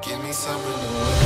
Give me something to